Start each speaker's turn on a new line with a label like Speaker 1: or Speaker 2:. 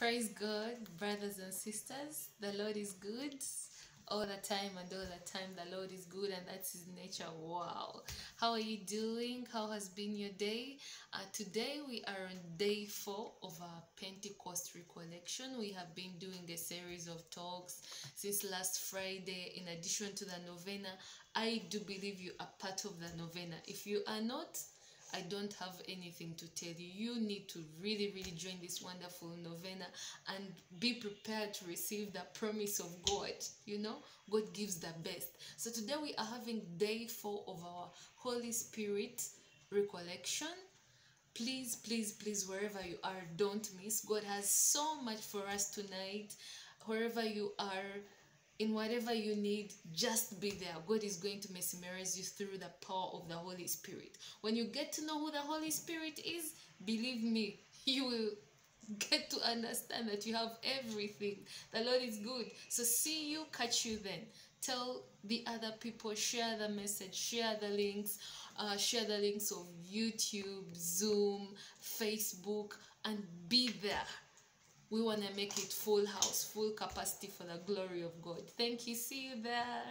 Speaker 1: Praise God, brothers and sisters. The Lord is good all the time, and all the time, the Lord is good, and that's His nature. Wow. How are you doing? How has been your day? Uh, today, we are on day four of our Pentecost recollection. We have been doing a series of talks since last Friday. In addition to the novena, I do believe you are part of the novena. If you are not, I don't have anything to tell you. You need to really, really join this wonderful novena and be prepared to receive the promise of God. You know, God gives the best. So today we are having day four of our Holy Spirit recollection. Please, please, please, wherever you are, don't miss. God has so much for us tonight. Wherever you are, in whatever you need, just be there. God is going to mesmerize you through the power of the Holy Spirit. When you get to know who the Holy Spirit is, believe me, you will get to understand that you have everything. The Lord is good. So, see you, catch you then. Tell the other people, share the message, share the links, uh, share the links of YouTube, Zoom, Facebook, and be there. We want to make it full house, full capacity for the glory of God. Thank you. See you there.